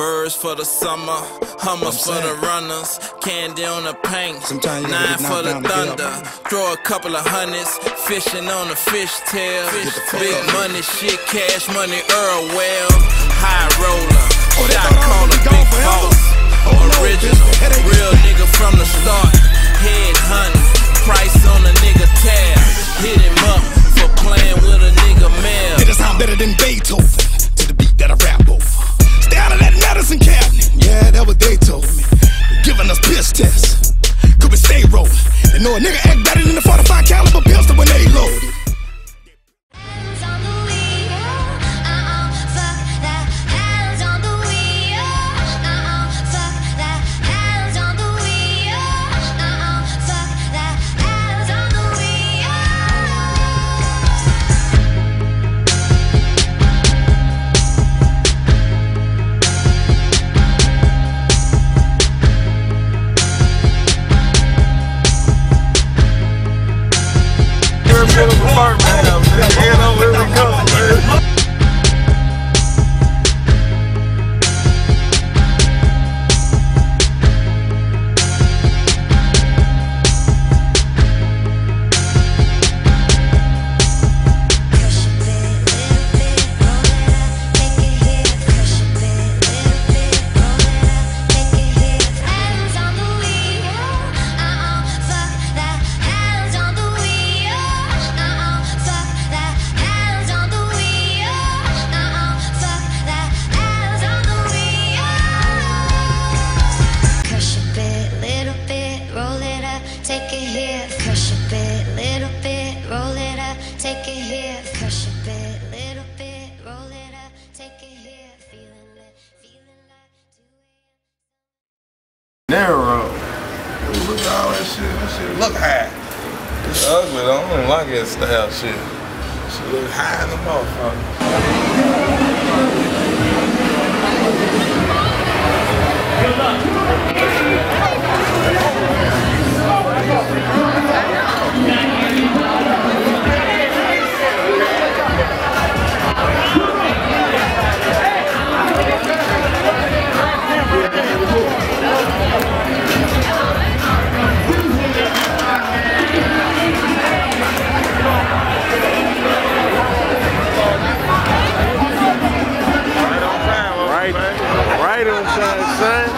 Birds for the summer, hummers for the runners, candy on the paint, Sometimes nine for the knocked down to get thunder. Throw a couple of hundreds, fishing on a fishtail. Fuck? Big up. money shit, cash money, Earl well, high roller, Oh, shot caller, big boss, Oh, original, real act better than the 45 caliber pistol when they loaded. a.m. Narrow. Look at all that shit. That shit look high. It's ugly though. I don't like that style shit. Shit look high in the motherfucker. Right on time, son.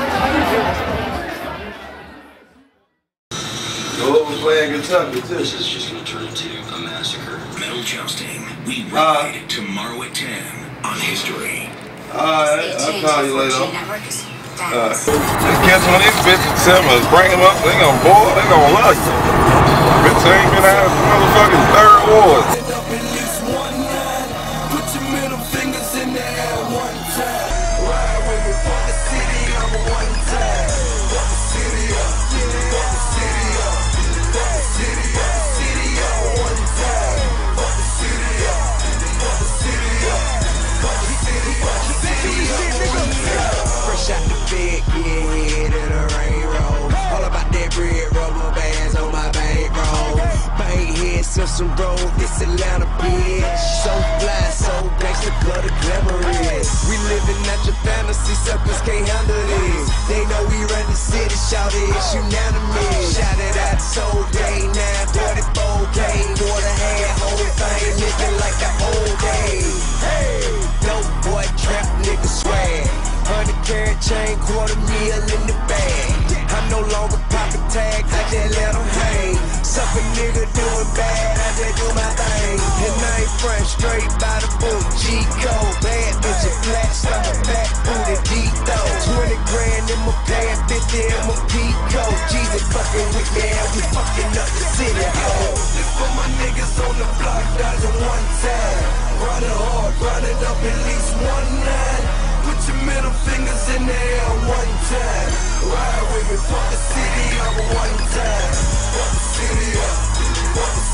Go over playing Kentucky too. This is just going to turn into a massacre. Metal Jousting. We Uh, ride tomorrow at 10 on History. Alright, I'll call you later. Uh, just catch one of these bitches, tell me, bring them up, they gonna boil, they gonna love you. Bitch ain't been out of the motherfucking third ward. Simpson Road, this Atlanta bitch. So fly, so gangsta, cut the glamour is. We living out your fantasy, suckers can't handle this. They know we run the city, shout it, it's unanimous. Shout it out, so day, 944K. Quarter hand, whole thing, living like the old days. Hey, dope boy, trap nigga swag. Hundred carat chain, quarter meal in the bag. I'm no longer popping tags, I just let 'em hang. Suck a nigga doing bad, front straight by the book, G code. Bad bitch, a flat stomach, back booty, deep though. 20 grand in my pad, 50 in my Pico. Jesus fucking with me, and we fucking up the city, ho. For my niggas on the block, dodging one time. Run it hard, run it up at least one nine. Put your middle fingers in the air one time. Ride with me, fuck the city up one time. Fuck the city up. Fuck the